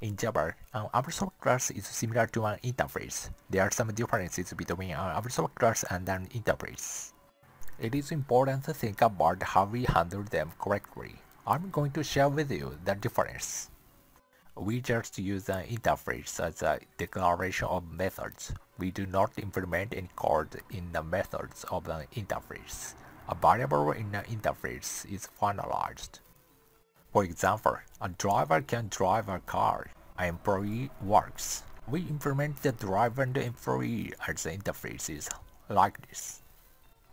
In Java, an uh, abstract class is similar to an interface. There are some differences between uh, an abstract class and an interface. It is important to think about how we handle them correctly. I'm going to share with you the difference. We just use an interface as a declaration of methods. We do not implement any code in the methods of an interface. A variable in an interface is finalized. For example, a driver can drive a car. An employee works. We implement the driver and the employee as interfaces like this.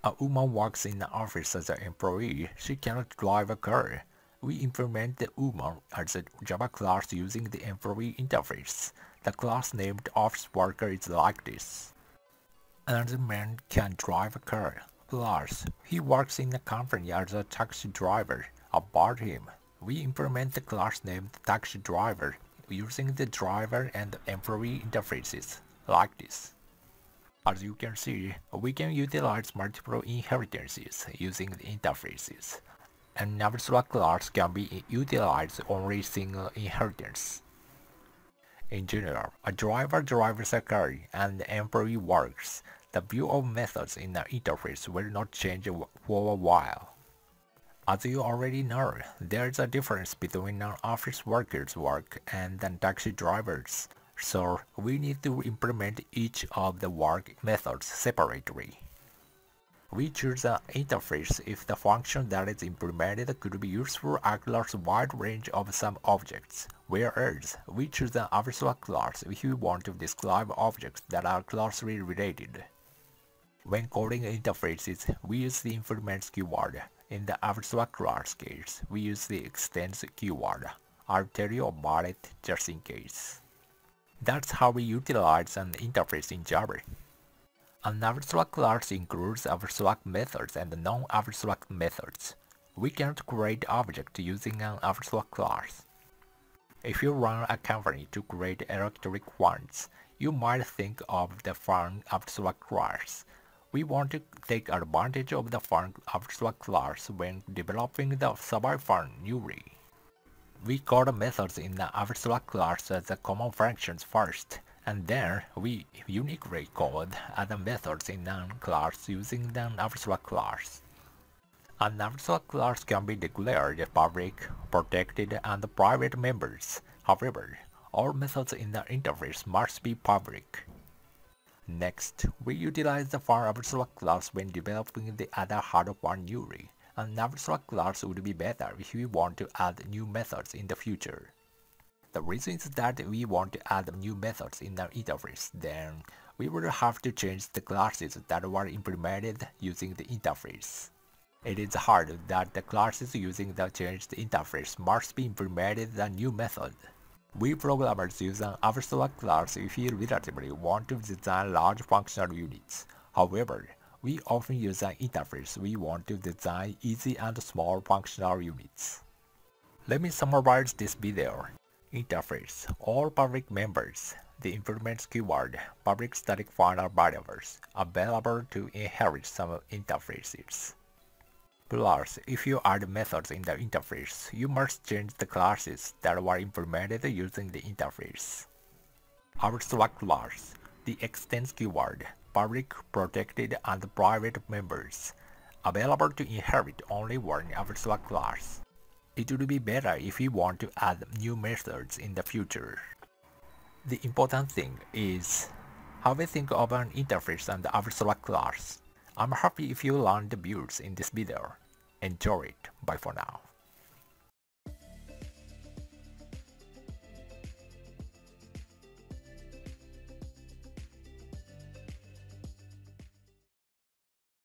A woman works in the office as an employee. She cannot drive a car. We implement the woman as a Java class using the employee interface. The class named office worker is like this. Another man can drive a car. Plus, he works in a company as a taxi driver. About him, we implement the class named taxi driver using the driver and employee interfaces, like this. As you can see, we can utilize multiple inheritances using the interfaces. and abstract class can be utilized only single inheritance. In general, a driver drives a car and the employee works. The view of methods in the interface will not change for a while. As you already know, there is a difference between an office worker's work and a taxi driver's, so we need to implement each of the work methods separately. We choose an interface if the function that is implemented could be useful across a wide range of some objects, whereas we choose an abstract class if we want to describe objects that are closely related. When coding interfaces, we use the implements keyword in the abstract class case, we use the extends keyword. About it just in case. That's how we utilize an interface in Java. An abstract class includes abstract methods and non-abstract methods. We cannot create objects using an abstract class. If you run a company to create electric funds, you might think of the fund abstract class we want to take advantage of the fund abstract class when developing the Survive fund newly. We call methods in the abstract class as the common functions first, and then we uniquely code other methods in the class using the abstract class. An abstract class can be declared public, protected, and private members. However, all methods in the interface must be public. Next, we utilize the far abstract class when developing the other hardware newly. An abstract class would be better if we want to add new methods in the future. The reason is that we want to add new methods in the interface, then we will have to change the classes that were implemented using the interface. It is hard that the classes using the changed interface must be implemented the new method. We programmers an abstract class if we relatively want to design large functional units. However, we often use an interface we want to design easy and small functional units. Let me summarize this video. Interface, all public members, the implements keyword, public static final variables, available to inherit some interfaces. Plus, if you add methods in the interface, you must change the classes that were implemented using the interface. Abstract class, the extends keyword, public, protected, and private members, available to inherit only one abstract class. It would be better if you want to add new methods in the future. The important thing is how we think of an interface and abstract class. I'm happy if you learned the builds in this video. Enjoy it. Bye for now.